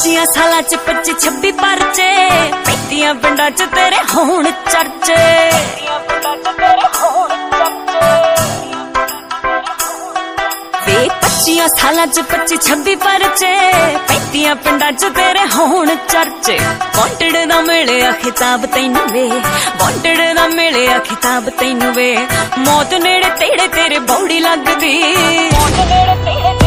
25 ਸਾਲਾਂ ਚ 25 26 ਪਰਚੇ ਪੈਂਦੀਆਂ ਪਿੰਡਾਂ ਚ ਤੇਰੇ ਹੋਣ ਚਰਚੇ। ਵੇ 25 ਸਾਲਾਂ ਚ 25 26 ਪਰਚੇ ਪੈਂਦੀਆਂ ਪਿੰਡਾਂ ਚ ਤੇਰੇ ਹੋਣ ਚਰਚੇ। ਵਾਂਟਡ ਦਾ ਮਿਲਿਆ ਖਿਤਾਬ ਤੈਨੂੰ ਵੇ ਵਾਂਟਡ ਦਾ ਮਿਲਿਆ ਖਿਤਾਬ ਤੈਨੂੰ ਵੇ। ਮੌਤ ਨੇੜੇ ਤੇੜੇ ਤੇਰੇ ਬੌੜੀ ਲੱਗਦੀ। ਮੌਤ ਨੇੜੇ ਤੇਰੇ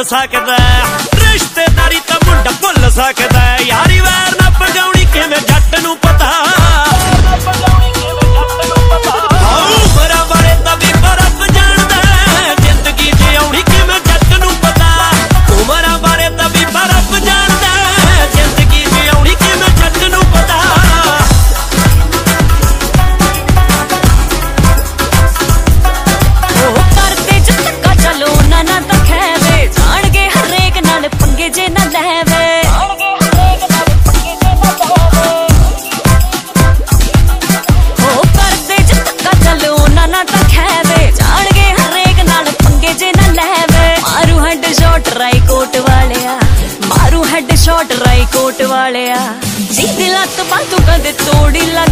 the talk of the ਕੋਟ ਵਾਲਿਆ। ਜੀ ਦਿਲਾਂ ਤੋਂ ਬਾਤੋਂ ਕਦੇ ਤੋੜੀ ਲੱਗ